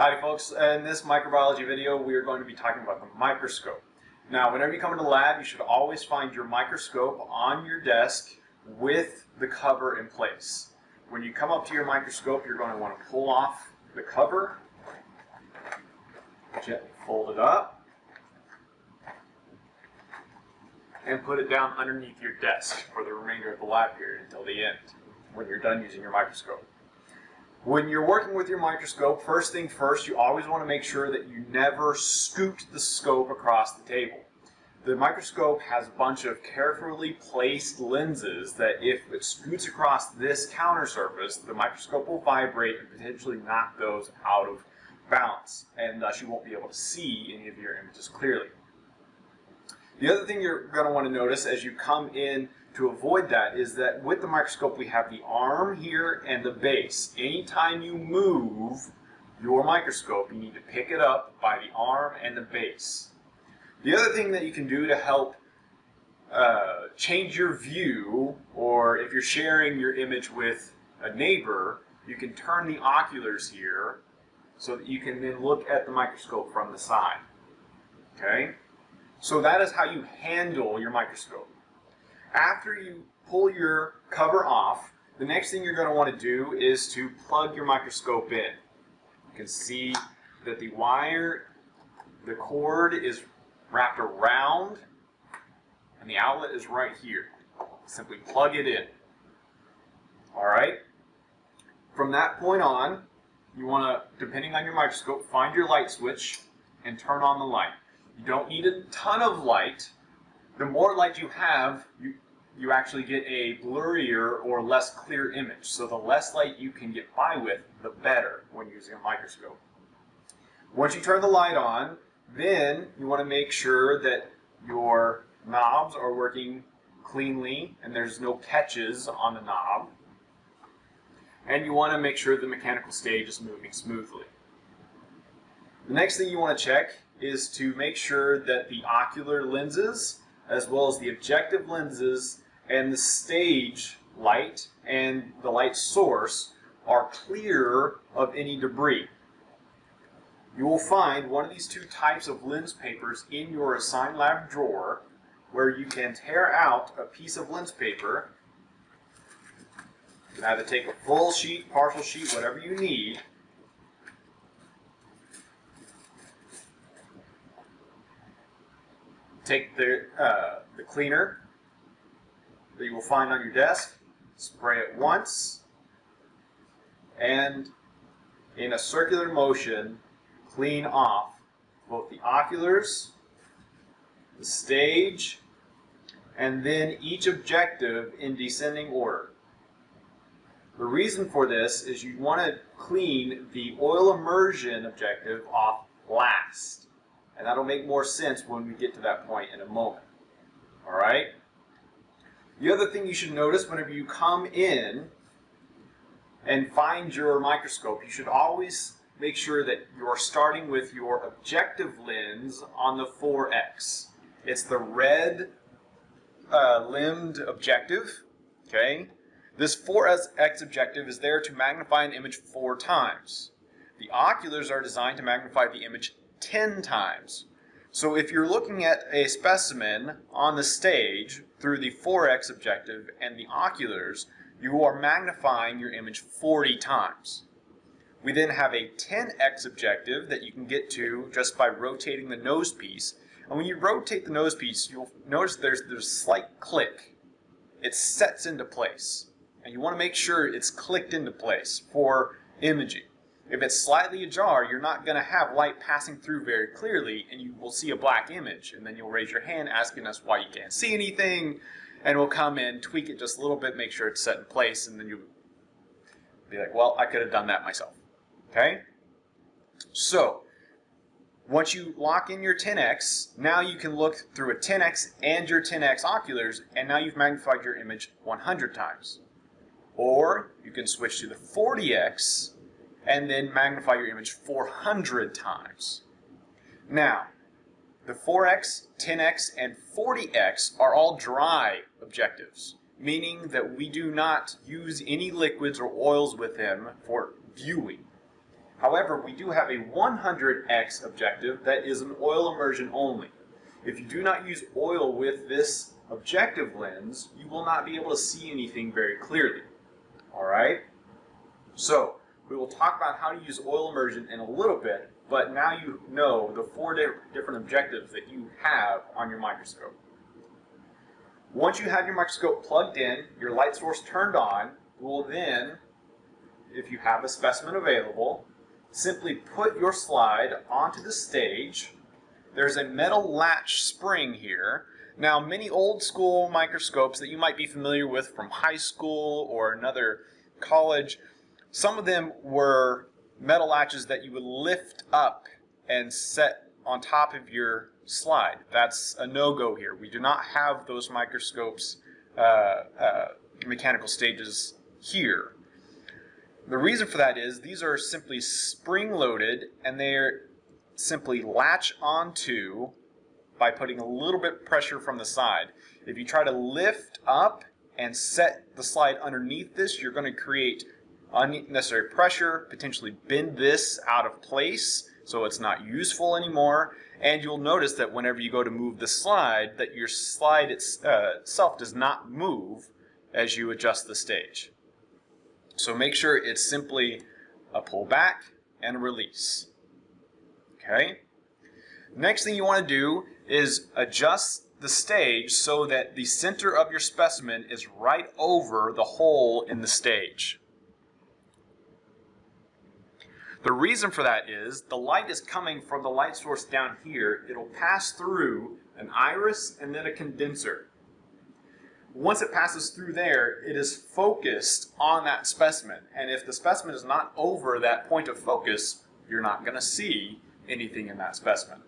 Howdy folks, in this microbiology video we are going to be talking about the microscope. Now whenever you come into the lab you should always find your microscope on your desk with the cover in place. When you come up to your microscope you're going to want to pull off the cover, gently fold it up, and put it down underneath your desk for the remainder of the lab period until the end when you're done using your microscope. When you're working with your microscope, first thing first, you always want to make sure that you never scoot the scope across the table. The microscope has a bunch of carefully placed lenses that if it scoots across this counter surface, the microscope will vibrate and potentially knock those out of balance, and thus you won't be able to see any of your images clearly. The other thing you're going to want to notice as you come in to avoid that is that with the microscope we have the arm here and the base. Anytime you move your microscope, you need to pick it up by the arm and the base. The other thing that you can do to help uh, change your view, or if you're sharing your image with a neighbor, you can turn the oculars here so that you can then look at the microscope from the side. Okay? So that is how you handle your microscope. After you pull your cover off, the next thing you're going to want to do is to plug your microscope in. You can see that the wire, the cord is wrapped around and the outlet is right here. Simply plug it in. Alright? From that point on, you want to, depending on your microscope, find your light switch and turn on the light. You don't need a ton of light the more light you have, you, you actually get a blurrier or less clear image. So the less light you can get by with, the better when using a microscope. Once you turn the light on, then you want to make sure that your knobs are working cleanly and there's no catches on the knob. And you want to make sure the mechanical stage is moving smoothly. The next thing you want to check is to make sure that the ocular lenses as well as the objective lenses and the stage light and the light source are clear of any debris. You will find one of these two types of lens papers in your assigned lab drawer where you can tear out a piece of lens paper. You can either take a full sheet, partial sheet, whatever you need, take the, uh, the cleaner that you will find on your desk, spray it once, and in a circular motion, clean off both the oculars, the stage, and then each objective in descending order. The reason for this is you want to clean the oil immersion objective off last. And that'll make more sense when we get to that point in a moment. All right? The other thing you should notice whenever you come in and find your microscope, you should always make sure that you're starting with your objective lens on the 4X. It's the red uh, limbed objective, okay? This 4X objective is there to magnify an image four times. The oculars are designed to magnify the image 10 times. So if you're looking at a specimen on the stage through the 4x objective and the oculars, you are magnifying your image 40 times. We then have a 10x objective that you can get to just by rotating the nose piece. And when you rotate the nose piece, you'll notice there's, there's a slight click. It sets into place. And you want to make sure it's clicked into place for imaging. If it's slightly ajar, you're not going to have light passing through very clearly, and you will see a black image. And then you'll raise your hand asking us why you can't see anything, and we'll come in, tweak it just a little bit, make sure it's set in place, and then you'll be like, well, I could have done that myself. Okay? So, once you lock in your 10x, now you can look through a 10x and your 10x oculars, and now you've magnified your image 100 times. Or you can switch to the 40x and then magnify your image 400 times. Now, the 4x, 10x, and 40x are all dry objectives, meaning that we do not use any liquids or oils with them for viewing. However, we do have a 100x objective that is an oil immersion only. If you do not use oil with this objective lens, you will not be able to see anything very clearly. All right? So, we will talk about how to use oil immersion in a little bit, but now you know the four di different objectives that you have on your microscope. Once you have your microscope plugged in, your light source turned on, we will then, if you have a specimen available, simply put your slide onto the stage. There's a metal latch spring here. Now, many old school microscopes that you might be familiar with from high school or another college, some of them were metal latches that you would lift up and set on top of your slide. That's a no-go here. We do not have those microscopes, uh, uh, mechanical stages here. The reason for that is these are simply spring loaded and they're simply latch onto by putting a little bit pressure from the side. If you try to lift up and set the slide underneath this, you're going to create unnecessary pressure, potentially bend this out of place so it's not useful anymore. And you'll notice that whenever you go to move the slide, that your slide uh, itself does not move as you adjust the stage. So make sure it's simply a pull back and a release. Okay? Next thing you want to do is adjust the stage so that the center of your specimen is right over the hole in the stage. The reason for that is the light is coming from the light source down here. It'll pass through an iris and then a condenser once it passes through there, it is focused on that specimen. And if the specimen is not over that point of focus, you're not going to see anything in that specimen.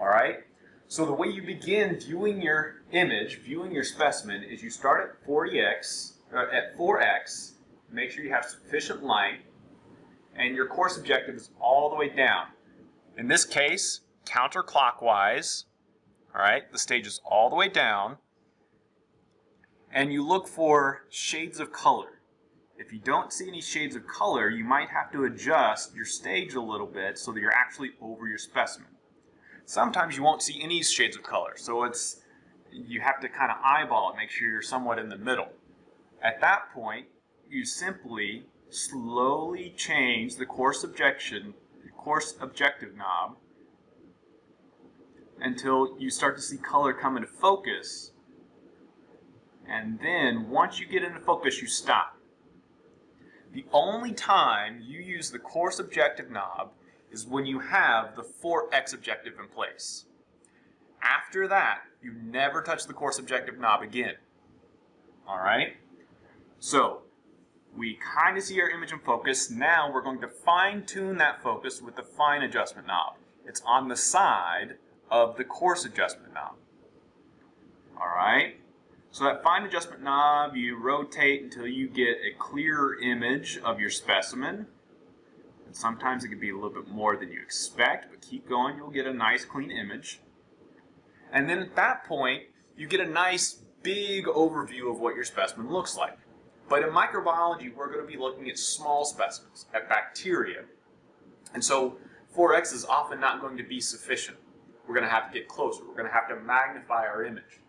All right? So the way you begin viewing your image, viewing your specimen, is you start at 40x, uh, at 4x, make sure you have sufficient light, and your coarse objective is all the way down. In this case, counterclockwise, all right, the stage is all the way down, and you look for shades of color. If you don't see any shades of color, you might have to adjust your stage a little bit so that you're actually over your specimen. Sometimes you won't see any shades of color, so it's you have to kind of eyeball it, make sure you're somewhat in the middle. At that point, you simply slowly change the coarse objection, coarse objective knob until you start to see color come into focus and then once you get into focus, you stop. The only time you use the coarse objective knob is when you have the 4x objective in place. After that, you never touch the coarse objective knob again. All right? So, we kind of see our image in focus. Now we're going to fine tune that focus with the fine adjustment knob. It's on the side of the coarse adjustment knob. All right? So that fine adjustment knob, you rotate until you get a clear image of your specimen. And sometimes it can be a little bit more than you expect, but keep going, you'll get a nice clean image. And then at that point, you get a nice big overview of what your specimen looks like. But in microbiology, we're going to be looking at small specimens, at bacteria. And so 4x is often not going to be sufficient. We're going to have to get closer. We're going to have to magnify our image.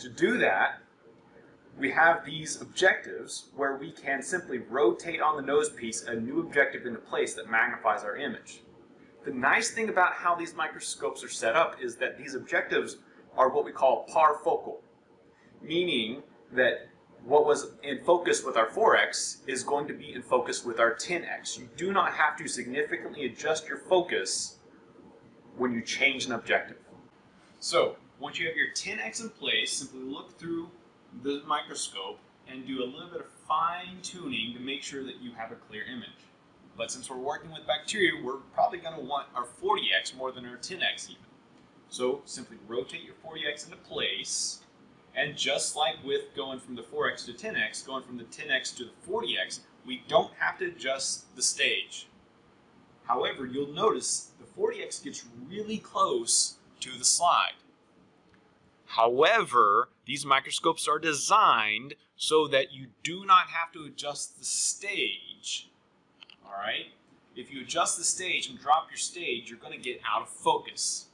To do that, we have these objectives where we can simply rotate on the nose piece a new objective into place that magnifies our image. The nice thing about how these microscopes are set up is that these objectives are what we call parfocal, meaning that what was in focus with our 4x is going to be in focus with our 10x. You do not have to significantly adjust your focus when you change an objective. So, once you have your 10x in place, simply look through the microscope and do a little bit of fine tuning to make sure that you have a clear image. But since we're working with bacteria, we're probably going to want our 40x more than our 10x even. So simply rotate your 40x into place, and just like with going from the 4x to 10x, going from the 10x to the 40x, we don't have to adjust the stage. However, you'll notice the 40x gets really close to the slide. However, these microscopes are designed so that you do not have to adjust the stage. All right? If you adjust the stage and drop your stage, you're going to get out of focus.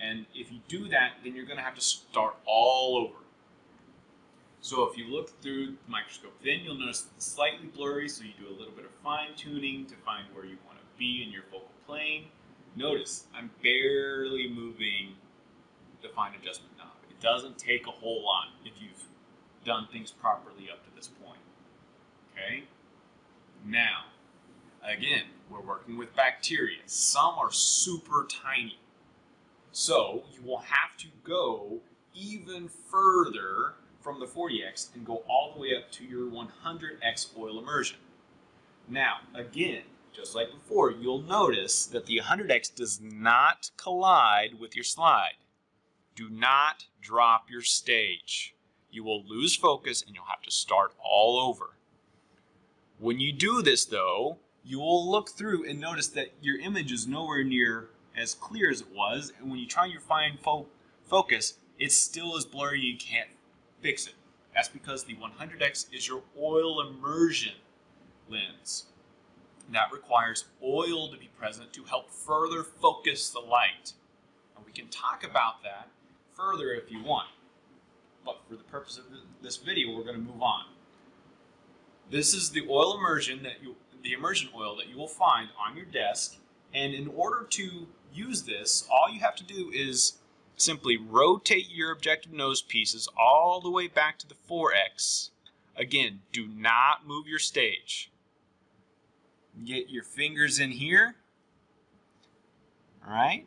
And if you do that, then you're going to have to start all over. So if you look through the microscope, then you'll notice it's slightly blurry, so you do a little bit of fine tuning to find where you want to be in your focal plane. Notice I'm barely moving the fine adjustment knob. It doesn't take a whole lot if you've done things properly up to this point. Okay? Now, again, we're working with bacteria. Some are super tiny. So you will have to go even further from the 40x and go all the way up to your 100x oil immersion. Now, again, just like before, you'll notice that the 100x does not collide with your slide. Do not drop your stage. You will lose focus and you'll have to start all over. When you do this though, you will look through and notice that your image is nowhere near as clear as it was, and when you try your fine fo focus, it still is blurry you can't fix it. That's because the 100X is your oil immersion lens. That requires oil to be present to help further focus the light. And we can talk about that further if you want. But for the purpose of this video, we're going to move on. This is the oil immersion that you, the immersion oil that you will find on your desk. And in order to use this, all you have to do is simply rotate your objective nose pieces all the way back to the 4x. Again, do not move your stage. Get your fingers in here, all right?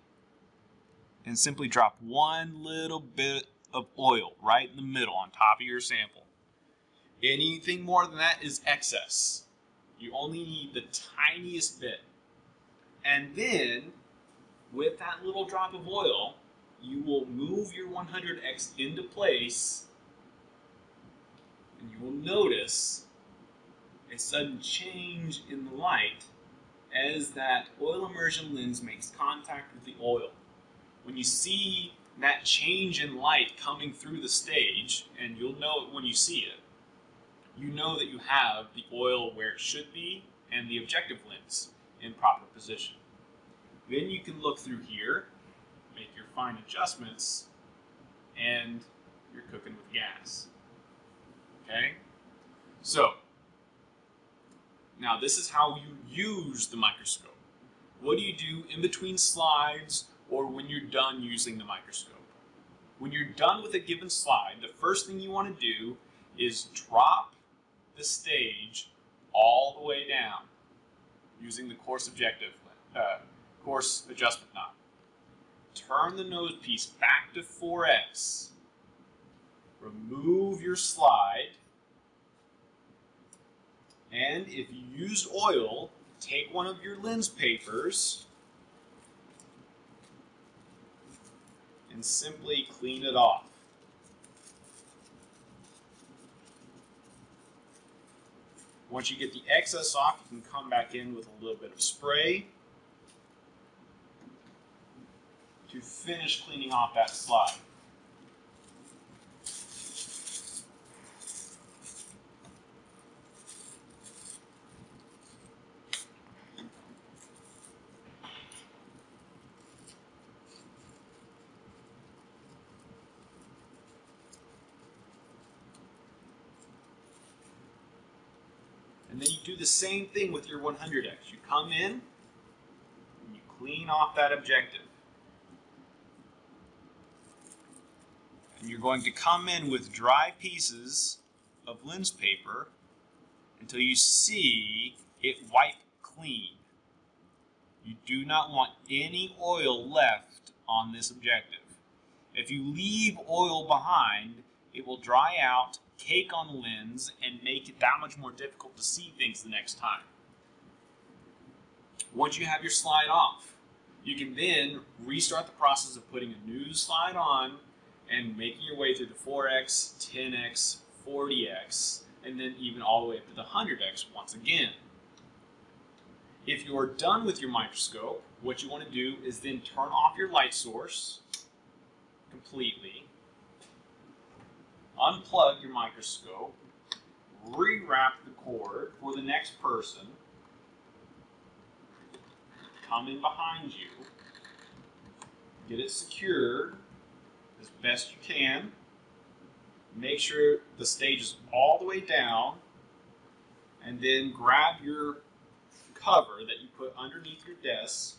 And simply drop one little bit of oil right in the middle on top of your sample. Anything more than that is excess. You only need the tiniest bit. And then, with that little drop of oil, you will move your 100x into place and you will notice a sudden change in the light as that oil immersion lens makes contact with the oil. When you see that change in light coming through the stage, and you'll know it when you see it, you know that you have the oil where it should be and the objective lens in proper position. Then you can look through here make your fine adjustments, and you're cooking with gas. Okay? So, now this is how you use the microscope. What do you do in between slides or when you're done using the microscope? When you're done with a given slide, the first thing you want to do is drop the stage all the way down using the coarse objective, uh, coarse adjustment knob turn the nose piece back to 4x, remove your slide, and if you used oil, take one of your lens papers and simply clean it off. Once you get the excess off, you can come back in with a little bit of spray to finish cleaning off that slide. And then you do the same thing with your 100X. You come in, and you clean off that objective. And you're going to come in with dry pieces of lens paper until you see it wipe clean. You do not want any oil left on this objective. If you leave oil behind, it will dry out, cake on the lens, and make it that much more difficult to see things the next time. Once you have your slide off, you can then restart the process of putting a new slide on and making your way through the 4x, 10x, 40x, and then even all the way up to the 100x once again. If you're done with your microscope, what you want to do is then turn off your light source completely, unplug your microscope, rewrap the cord for the next person, come in behind you, get it secured as best you can. Make sure the stage is all the way down, and then grab your cover that you put underneath your desk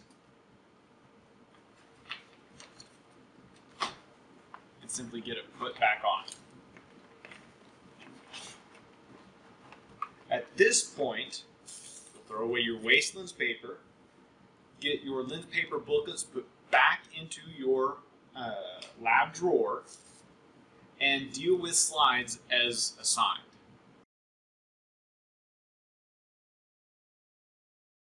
and simply get it put back on. At this point, throw away your waste lens paper, get your lens paper booklets put back into your uh, lab drawer, and deal with slides as assigned.